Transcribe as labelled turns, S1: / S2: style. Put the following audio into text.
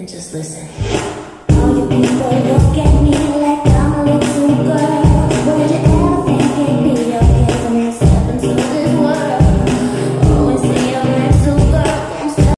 S1: and just listen.